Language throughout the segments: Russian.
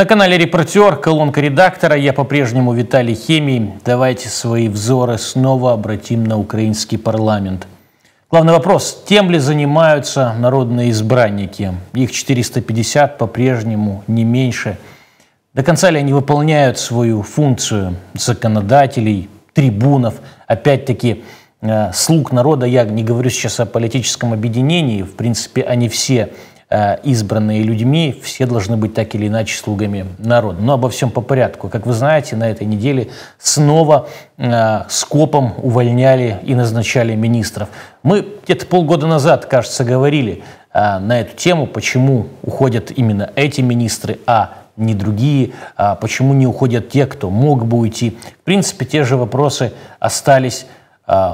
На канале «Репортер», колонка редактора, я по-прежнему Виталий Хемий. Давайте свои взоры снова обратим на украинский парламент. Главный вопрос, тем ли занимаются народные избранники? Их 450 по-прежнему, не меньше. До конца ли они выполняют свою функцию законодателей, трибунов, опять-таки, слуг народа, я не говорю сейчас о политическом объединении, в принципе, они все Э, избранные людьми, все должны быть так или иначе слугами народа. Но обо всем по порядку. Как вы знаете, на этой неделе снова э, скопом увольняли и назначали министров. Мы где-то полгода назад, кажется, говорили э, на эту тему, почему уходят именно эти министры, а не другие, а почему не уходят те, кто мог бы уйти. В принципе, те же вопросы остались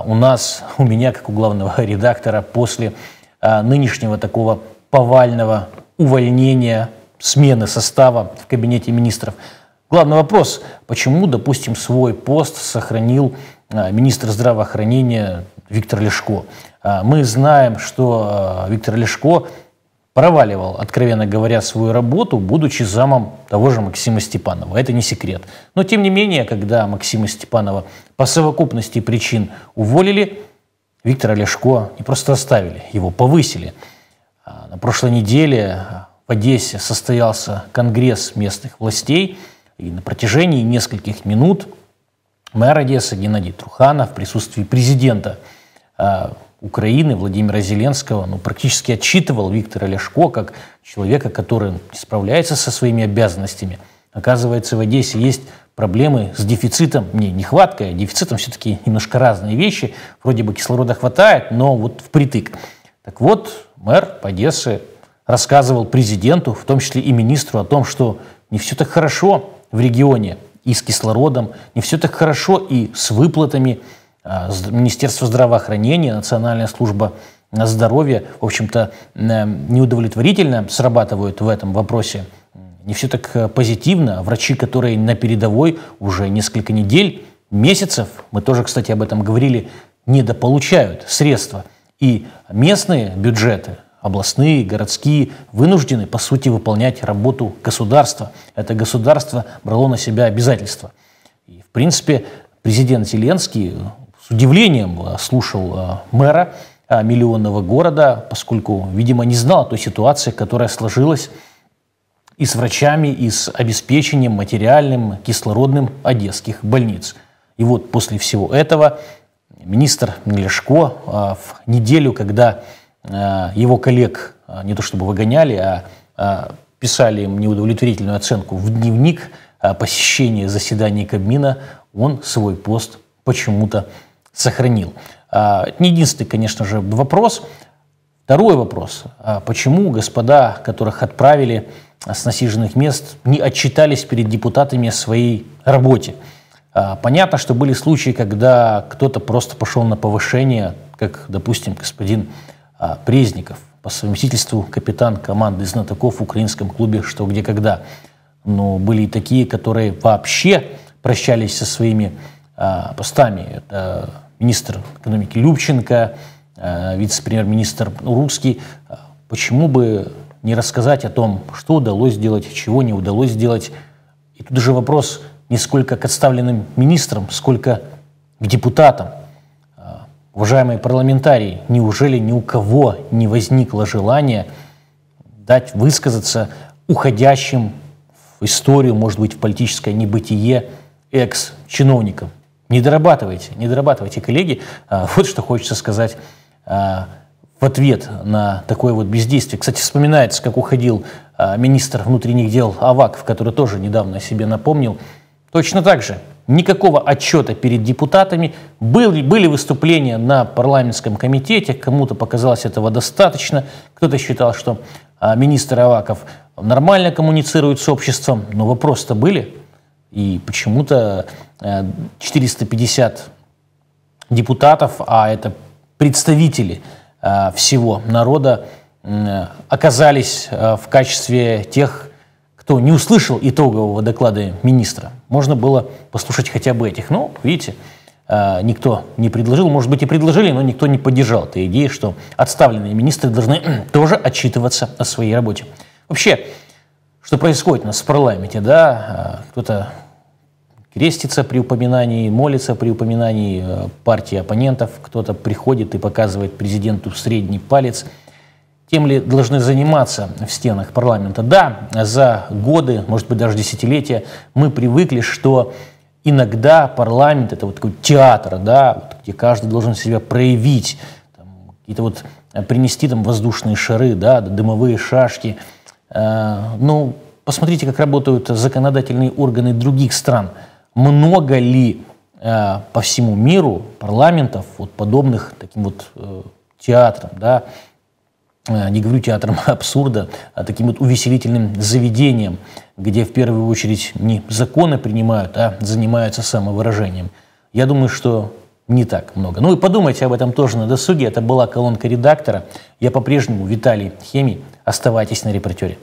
у нас, у меня, как у главного редактора, после а, нынешнего такого повального увольнения, смены состава в кабинете министров. Главный вопрос, почему, допустим, свой пост сохранил а, министр здравоохранения Виктор Лешко. А, мы знаем, что а, Виктор Лешко проваливал, откровенно говоря, свою работу, будучи замом того же Максима Степанова. Это не секрет. Но, тем не менее, когда Максима Степанова по совокупности причин уволили, Виктора Лешко не просто оставили, его повысили – а, на прошлой неделе в Одессе состоялся конгресс местных властей, и на протяжении нескольких минут мэр Одессы Геннадий Труханов в присутствии президента а, Украины Владимира Зеленского ну, практически отчитывал Виктора Ляшко как человека, который не справляется со своими обязанностями. Оказывается, в Одессе есть проблемы с дефицитом, не нехваткой, а дефицитом все-таки немножко разные вещи. Вроде бы кислорода хватает, но вот впритык. Так вот, мэр Одессы рассказывал президенту, в том числе и министру, о том, что не все так хорошо в регионе и с кислородом, не все так хорошо и с выплатами. А, Министерство здравоохранения, Национальная служба здоровья, в общем-то, неудовлетворительно срабатывают в этом вопросе. Не все так э, позитивно. Врачи, которые на передовой уже несколько недель, месяцев, мы тоже, кстати, об этом говорили, недополучают средства – и местные бюджеты, областные, городские, вынуждены, по сути, выполнять работу государства. Это государство брало на себя обязательства. И, в принципе, президент Зеленский с удивлением слушал э, мэра э, миллионного города, поскольку, видимо, не знал той ситуации, которая сложилась и с врачами, и с обеспечением материальным, кислородным одесских больниц. И вот после всего этого министр Мелешко в неделю, когда его коллег не то чтобы выгоняли, а писали им неудовлетворительную оценку в дневник посещения заседаний Кабмина, он свой пост почему-то сохранил. Это не единственный, конечно же, вопрос. Второй вопрос. Почему господа, которых отправили с насиженных мест, не отчитались перед депутатами о своей работе? А, понятно, что были случаи, когда кто-то просто пошел на повышение, как, допустим, господин а, Презников, по совместительству капитан команды знатоков в украинском клубе «Что, где, когда». Но были и такие, которые вообще прощались со своими а, постами. Это министр экономики Любченко, вице-премьер-министр Русский. Почему бы не рассказать о том, что удалось сделать, чего не удалось сделать? И тут же вопрос – не сколько к отставленным министрам, сколько к депутатам. А, уважаемые парламентарии, неужели ни у кого не возникло желания дать высказаться уходящим в историю, может быть, в политическое небытие экс-чиновникам? Не дорабатывайте, не дорабатывайте, коллеги. А, вот что хочется сказать а, в ответ на такое вот бездействие. Кстати, вспоминается, как уходил министр внутренних дел Аваков, который тоже недавно о себе напомнил, Точно так же никакого отчета перед депутатами. Были, были выступления на парламентском комитете, кому-то показалось этого достаточно, кто-то считал, что а, министр Аваков нормально коммуницирует с обществом, но вопросы-то были. И почему-то а, 450 депутатов, а это представители а, всего народа, оказались а, в качестве тех кто не услышал итогового доклада министра, можно было послушать хотя бы этих. Ну, видите, э, никто не предложил, может быть и предложили, но никто не поддержал этой идеи, что отставленные министры должны тоже отчитываться о своей работе. Вообще, что происходит у нас в парламенте, да, кто-то крестится при упоминании, молится при упоминании э, партии оппонентов, кто-то приходит и показывает президенту средний палец. Тем ли должны заниматься в стенах парламента? Да, за годы, может быть, даже десятилетия мы привыкли, что иногда парламент это вот такой театр, да, вот, где каждый должен себя проявить, какие-то вот э, принести там воздушные шары, да, дымовые шашки. Э, ну, посмотрите, как работают законодательные органы других стран – много ли э, по всему миру парламентов, вот подобных таким вот э, театрам, да, не говорю театром абсурда, а таким вот увеселительным заведением, где в первую очередь не законы принимают, а занимаются самовыражением. Я думаю, что не так много. Ну и подумайте об этом тоже на досуге. Это была колонка редактора. Я по-прежнему Виталий Хеми. Оставайтесь на репортере.